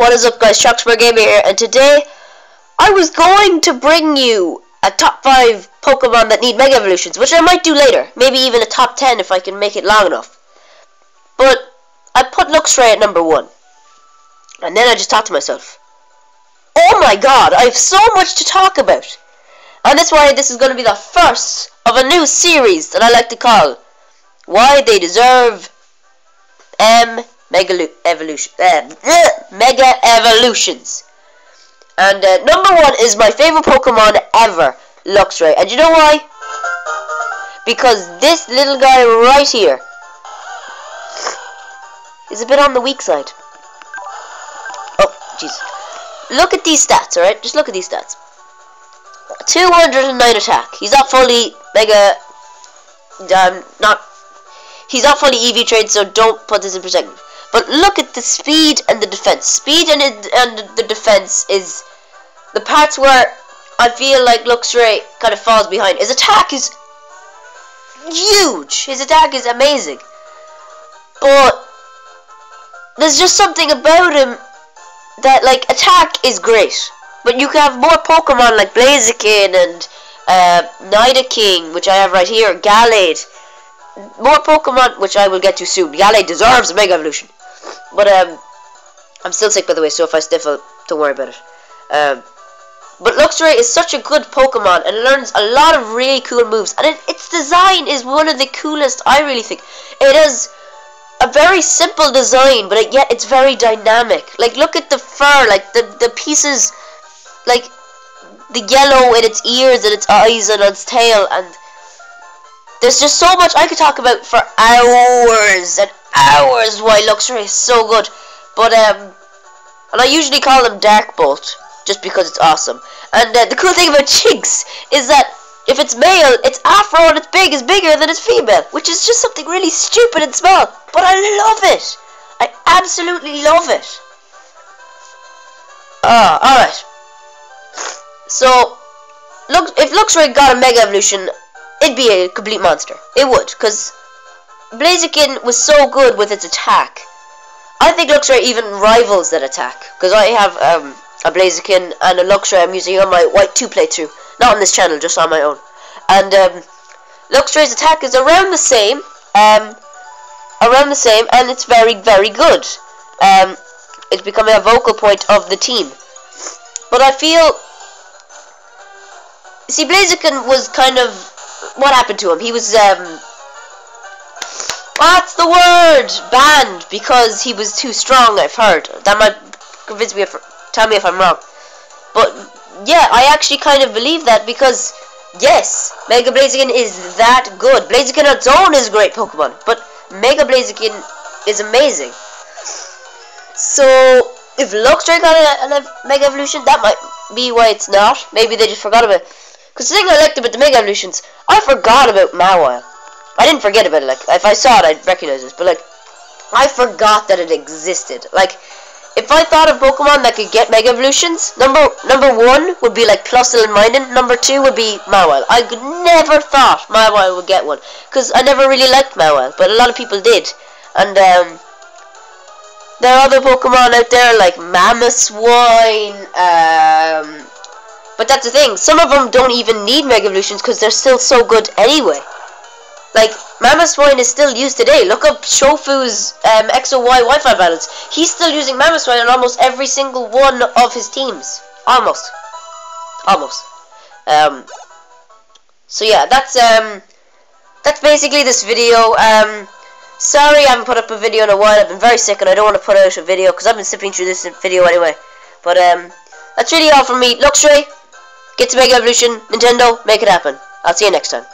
What is up guys, Shocksmore Gamer here, and today I was going to bring you a top 5 Pokemon that need Mega Evolutions, which I might do later, maybe even a top 10 if I can make it long enough. But I put Luxray at number 1, and then I just thought to myself, oh my god, I have so much to talk about. And that's why this is going to be the first of a new series that I like to call Why They Deserve M Mega Evolution, uh, Mega Evolutions. And uh, number one is my favorite Pokemon ever, Luxray. And you know why? Because this little guy right here is a bit on the weak side. Oh, jeez. Look at these stats, alright? Just look at these stats. 209 attack. He's not fully Mega... Um, not... He's not fully EV trained, so don't put this in perspective. But look at the speed and the defense. Speed and, and the defense is the parts where I feel like Luxray kind of falls behind. His attack is huge. His attack is amazing. But there's just something about him that like attack is great. But you can have more Pokemon like Blaziken and uh, Nidoking, which I have right here, Gallade. More Pokemon, which I will get to soon. Gallade deserves a Mega Evolution. But um, I'm still sick by the way, so if I sniffle, don't worry about it. Um, but Luxray is such a good Pokemon and learns a lot of really cool moves. And it, its design is one of the coolest, I really think. It is a very simple design, but it, yet it's very dynamic. Like, look at the fur, like, the, the pieces, like, the yellow in its ears and its eyes and its tail. And there's just so much I could talk about for hours and hours why Luxray is so good. But, um, and I usually call them Dark Bolt, just because it's awesome. And uh, the cool thing about Shinx is that if it's male, its afro and its big is bigger than its female, which is just something really stupid and small. But I love it. I absolutely love it. Ah, alright. So, look, if Luxray got a Mega Evolution, it'd be a complete monster. It would, because Blaziken was so good with its attack. I think Luxray even rivals that attack. Because I have um, a Blaziken and a Luxray I'm using on my White 2 playthrough. Not on this channel, just on my own. And um, Luxray's attack is around the same. Um, around the same, and it's very, very good. Um, it's becoming a vocal point of the team. But I feel... See, Blaziken was kind of... What happened to him? He was... Um, What's the word? Banned because he was too strong, I've heard. That might convince me, if, tell me if I'm wrong. But, yeah, I actually kind of believe that because, yes, Mega Blaziken is that good. Blaziken on its own is a great Pokemon, but Mega Blaziken is amazing. So, if Luxray got a, a Mega Evolution, that might be why it's not. Maybe they just forgot about it. Because the thing I liked about the Mega Evolutions, I forgot about Mawile. I didn't forget about it. Like, if I saw it, I'd recognize this. But, like, I forgot that it existed. Like, if I thought of Pokemon that could get Mega Evolutions, number number one would be, like, Plusle and Minun. Number two would be Mawile. I never thought Mawile would get one. Because I never really liked Mawile. But a lot of people did. And, um... There are other Pokemon out there, like Mamoswine, um... But that's the thing. Some of them don't even need Mega Evolutions because they're still so good anyway. Like, Mamoswine is still used today. Look up Shofu's um, XOY Wi-Fi battles. He's still using Mamoswine on almost every single one of his teams. Almost. Almost. Um, so yeah, that's um, that's basically this video. Um, sorry I haven't put up a video in a while. I've been very sick and I don't want to put out a video because I've been sipping through this video anyway. But um, that's really all from me. Luxray, get to Mega Evolution. Nintendo, make it happen. I'll see you next time.